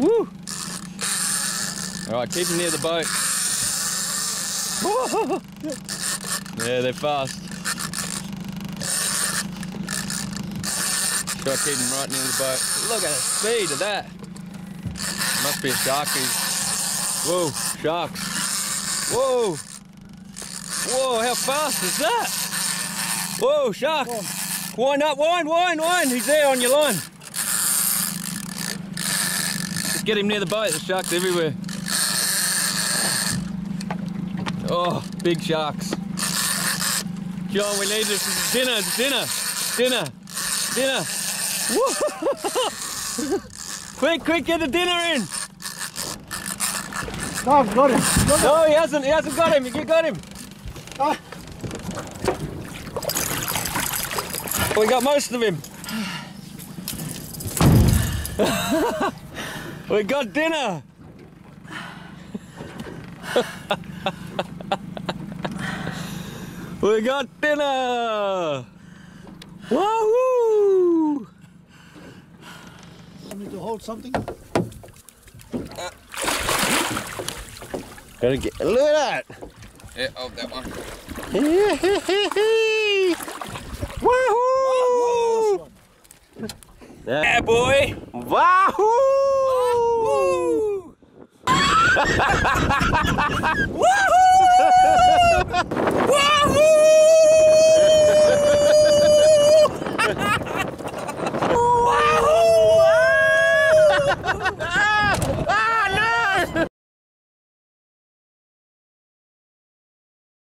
All right, keep them near the boat. yeah, they're fast. Try to keep them right near the boat. Look at the speed of that. Must be a shark. Whoa, sharks. Whoa. Whoa, how fast is that? Whoa, shark. Wind up, wind, wind, wind. He's there on your line. Get him near the boat. There's sharks everywhere. Oh, big sharks. John, we need this. It's dinner, it's dinner, dinner, dinner. quick, quick, get the dinner in. No, I've got him. Got him. No, he hasn't. He hasn't got him. You got him. Ah. We got most of him. we got dinner. we got dinner. Wahoo! I need to hold something. Gotta get look at that. Yeah, oh, that one. Wahoo! Yeah, boy. Wahoo! Wahoo!